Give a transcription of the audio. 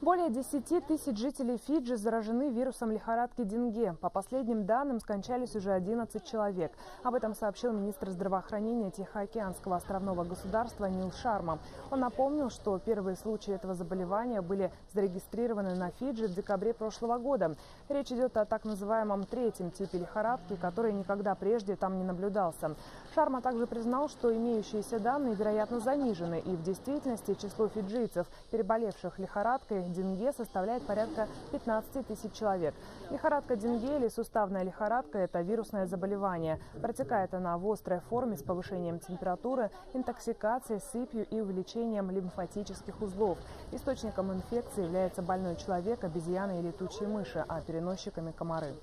Более 10 тысяч жителей Фиджи заражены вирусом лихорадки Денге. По последним данным, скончались уже 11 человек. Об этом сообщил министр здравоохранения Тихоокеанского островного государства Нил Шарма. Он напомнил, что первые случаи этого заболевания были зарегистрированы на Фиджи в декабре прошлого года. Речь идет о так называемом третьем типе лихорадки, который никогда прежде там не наблюдался. Шарма также признал, что имеющиеся данные, вероятно, занижены, и в действительности число фиджийцев, переболевших лихорадкой, Денге составляет порядка 15 тысяч человек. Лихорадка Денге или суставная лихорадка – это вирусное заболевание. Протекает она в острой форме с повышением температуры, интоксикацией, сыпью и увеличением лимфатических узлов. Источником инфекции является больной человек, обезьяны и летучие мыши, а переносчиками – комары.